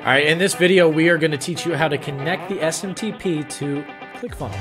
All right, in this video, we are going to teach you how to connect the SMTP to ClickFunnels.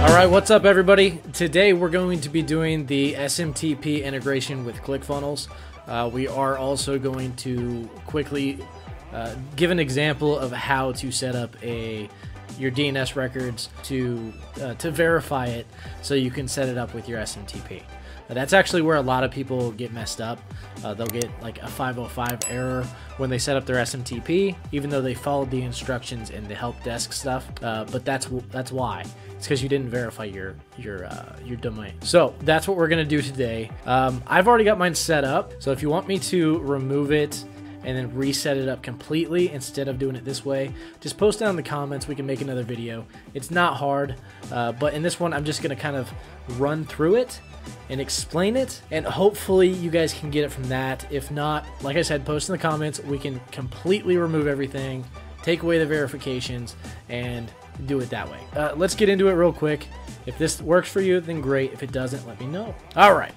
All right, what's up, everybody? Today, we're going to be doing the SMTP integration with ClickFunnels. Uh, we are also going to quickly uh, give an example of how to set up a your DNS records to uh, to verify it, so you can set it up with your SMTP. That's actually where a lot of people get messed up. Uh, they'll get like a 505 error when they set up their SMTP, even though they followed the instructions in the help desk stuff. Uh, but that's that's why. It's because you didn't verify your your uh, your domain. So that's what we're gonna do today. Um, I've already got mine set up. So if you want me to remove it and then reset it up completely instead of doing it this way, just post down in the comments. We can make another video. It's not hard, uh, but in this one, I'm just gonna kind of run through it and explain it and hopefully you guys can get it from that. If not like i said post in the comments. We can completely remove everything take away the verifications and do it that way. Uh, let's get into it real quick. If this works for you then great. If it doesn't let me know. All right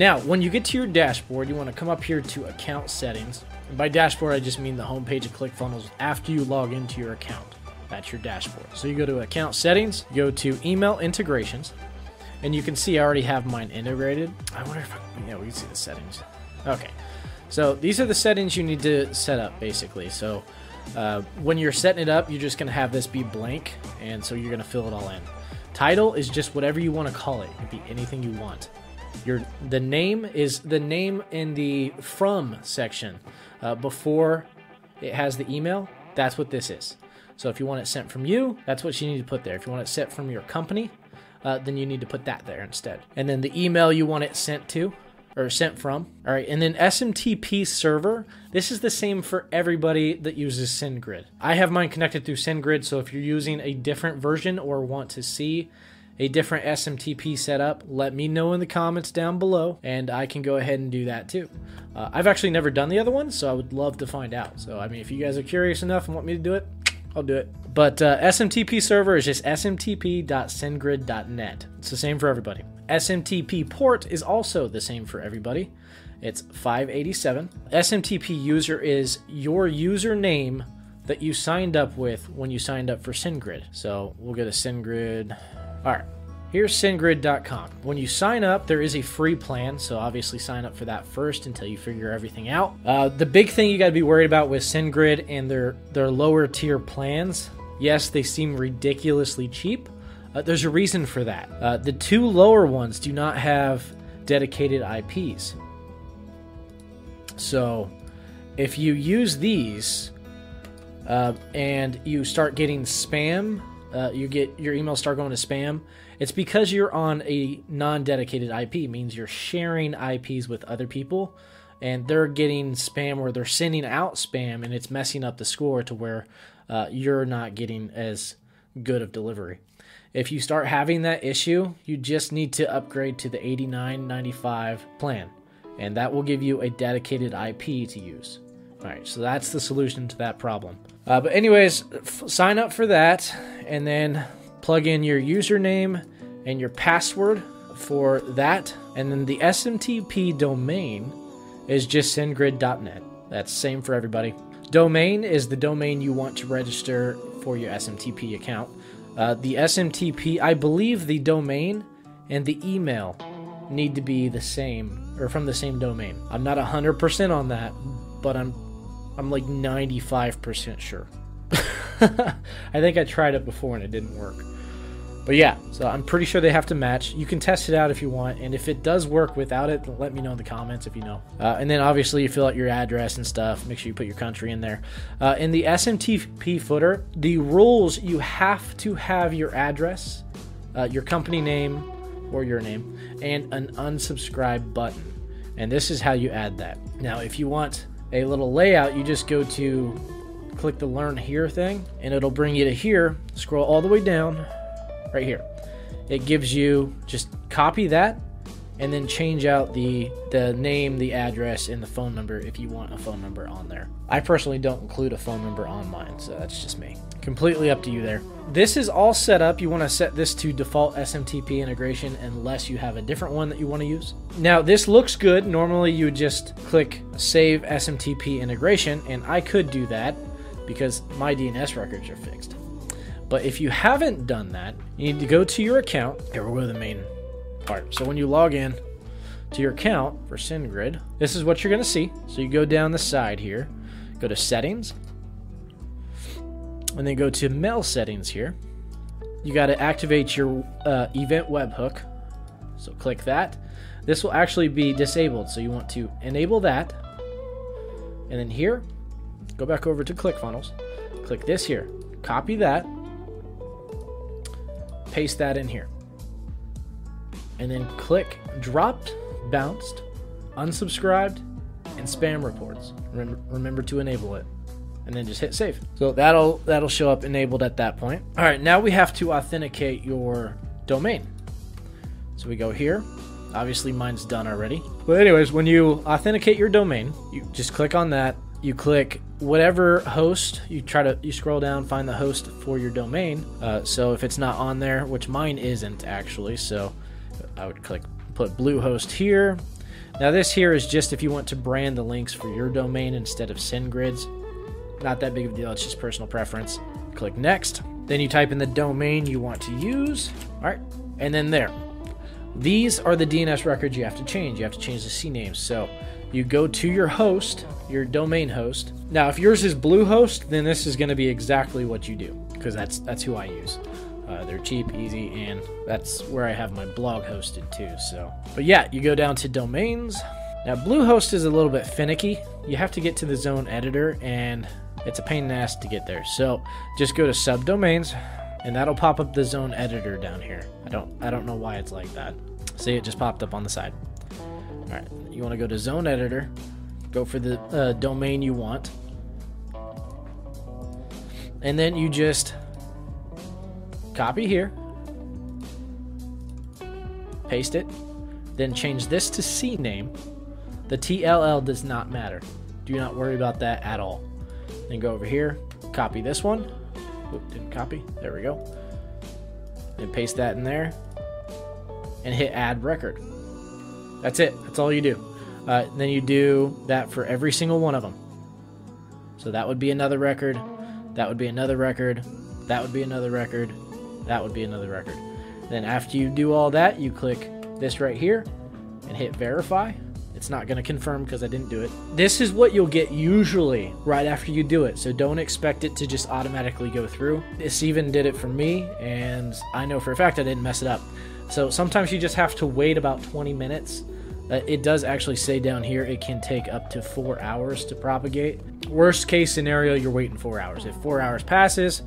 now when you get to your dashboard you want to come up here to account settings and by dashboard i just mean the homepage of clickfunnels after you log into your account that's your dashboard so you go to account settings go to email integrations and you can see I already have mine integrated. I wonder if, I, yeah, we can see the settings. Okay. So these are the settings you need to set up basically. So uh, when you're setting it up, you're just to have this be blank. And so you're to fill it all in. Title is just whatever you want to call it. It could be anything you want. Your The name is the name in the from section. Uh, before it has the email, that's what this is. So if you want it sent from you, that's what you need to put there. If you want it sent from your company, uh, then you need to put that there instead. And then the email you want it sent to or sent from. All right, and then SMTP server. This is the same for everybody that uses SendGrid. I have mine connected through SendGrid, so if you're using a different version or want to see a different SMTP setup, let me know in the comments down below, and I can go ahead and do that too. Uh, I've actually never done the other one, so I would love to find out. So, I mean, if you guys are curious enough and want me to do it, I'll do it. But uh, SMTP server is just smtp.sendgrid.net. It's the same for everybody. SMTP port is also the same for everybody. It's 587. SMTP user is your username that you signed up with when you signed up for SendGrid. So we'll go to SendGrid. All right. Here's SendGrid.com. When you sign up, there is a free plan, so obviously sign up for that first until you figure everything out. Uh, the big thing you got to be worried about with SendGrid and their their lower tier plans, yes, they seem ridiculously cheap. Uh, there's a reason for that. Uh, the two lower ones do not have dedicated IPs. So, if you use these uh, and you start getting spam, uh, you get your emails start going to spam it's because you're on a non-dedicated IP, means you're sharing IPs with other people and they're getting spam or they're sending out spam and it's messing up the score to where uh, you're not getting as good of delivery. If you start having that issue, you just need to upgrade to the 8995 plan and that will give you a dedicated IP to use. All right, so that's the solution to that problem. Uh, but anyways, sign up for that and then plug in your username and your password for that. And then the SMTP domain is just sendgrid.net. That's same for everybody. Domain is the domain you want to register for your SMTP account. Uh, the SMTP, I believe the domain and the email need to be the same or from the same domain. I'm not 100% on that, but I'm I'm like 95% sure. I think I tried it before and it didn't work. But yeah, so I'm pretty sure they have to match. You can test it out if you want, and if it does work without it, let me know in the comments if you know. Uh, and then obviously you fill out your address and stuff. Make sure you put your country in there. Uh, in the SMTP footer, the rules you have to have your address, uh, your company name or your name, and an unsubscribe button. And this is how you add that. Now, if you want a little layout, you just go to click the learn here thing, and it'll bring you to here. Scroll all the way down right here. It gives you just copy that and then change out the the name, the address, and the phone number if you want a phone number on there. I personally don't include a phone number on mine, so that's just me. Completely up to you there. This is all set up. You want to set this to default SMTP integration unless you have a different one that you want to use. Now, this looks good. Normally, you would just click Save SMTP integration, and I could do that because my DNS records are fixed. But if you haven't done that, you need to go to your account. Here, we'll go to the main part. So when you log in to your account for SendGrid, this is what you're going to see. So you go down the side here, go to Settings, and then go to Mail Settings here. You got to activate your uh, Event Webhook. So click that. This will actually be disabled, so you want to enable that. And then here, go back over to ClickFunnels. Click this here. Copy that. Paste that in here and then click dropped, bounced, unsubscribed, and spam reports. Remember, remember to enable it. And then just hit save. So that'll that'll show up enabled at that point. All right, now we have to authenticate your domain. So we go here. Obviously mine's done already. But anyways, when you authenticate your domain, you just click on that. You click whatever host you try to you scroll down find the host for your domain uh, so if it's not on there which mine isn't actually so I would click put Bluehost here. Now this here is just if you want to brand the links for your domain instead of SendGrid's. Not that big of a deal, it's just personal preference. Click next. Then you type in the domain you want to use. All right, and then there. These are the DNS records you have to change. You have to change the CNAMEs. So you go to your host, your domain host. Now, if yours is Bluehost, then this is going to be exactly what you do because that's that's who I use. Uh, they're cheap, easy, and that's where I have my blog hosted too. So, but yeah, you go down to domains. Now, Bluehost is a little bit finicky. You have to get to the zone editor, and it's a pain in the ass to get there. So, just go to subdomains, and that'll pop up the zone editor down here. I don't, I don't know why it's like that. See, it just popped up on the side. All right, you want to go to zone editor, go for the uh, domain you want, and then you just Copy here. Paste it. Then change this to CNAME. The TTL does not matter. Do not worry about that at all. Then go over here, copy this one. Oop, didn't copy. There we go. Then paste that in there and hit add record. That's it. That's all you do. Uh, then you do that for every single one of them. So that would be another record. That would be another record. That would be another record. That would be another record. Then after you do all that, you click this right here and hit verify. It's not going to confirm because I didn't do it. This is what you'll get usually right after you do it. So don't expect it to just automatically go through. This even did it for me, and I know for a fact I didn't mess it up. So sometimes you just have to wait about 20 minutes. Uh, it does actually say down here it can take up to four hours to propagate. Worst case scenario, you're waiting four hours. If four hours passes,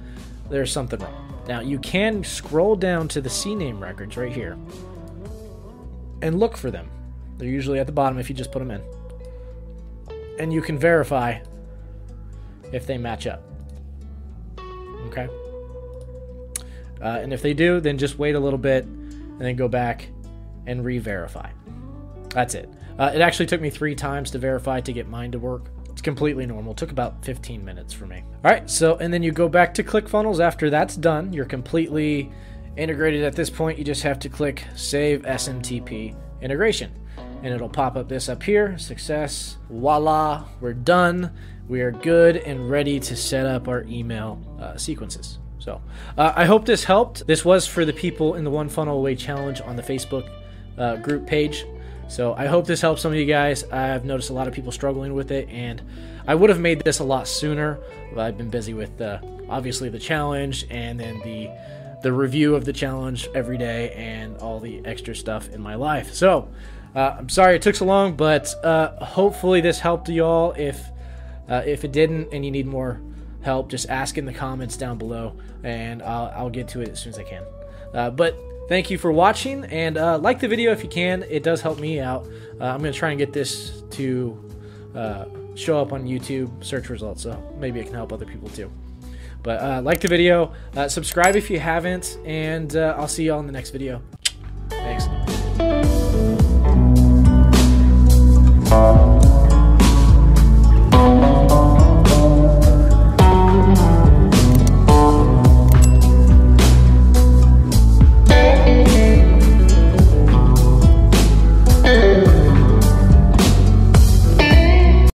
there's something wrong. Now you can scroll down to the CNAME records right here and look for them. They're usually at the bottom if you just put them in. And you can verify if they match up. Okay? Uh, and if they do, then just wait a little bit and then go back and re verify. That's it. Uh, it actually took me three times to verify to get mine to work completely normal. It took about 15 minutes for me. All right, so and then you go back to ClickFunnels after that's done. You're completely integrated at this point. You just have to click Save SMTP Integration. And it'll pop up this up here. Success. Voila. We're done. We are good and ready to set up our email uh, sequences. So uh, I hope this helped. This was for the people in the One Funnel Away Challenge on the Facebook uh, group page. So I hope this helps some of you guys. I've noticed a lot of people struggling with it, and I would have made this a lot sooner. But I've been busy with uh, obviously the challenge and then the the review of the challenge every day and all the extra stuff in my life. So uh, I'm sorry it took so long, but uh, hopefully this helped you all. If uh, if it didn't and you need more help, just ask in the comments down below, and I'll, I'll get to it as soon as I can. Uh, but Thank you for watching, and uh, like the video if you can. It does help me out. Uh, I'm going to try and get this to uh, show up on YouTube search results, so maybe it can help other people too. But uh, like the video, uh, subscribe if you haven't, and uh, I'll see you all in the next video.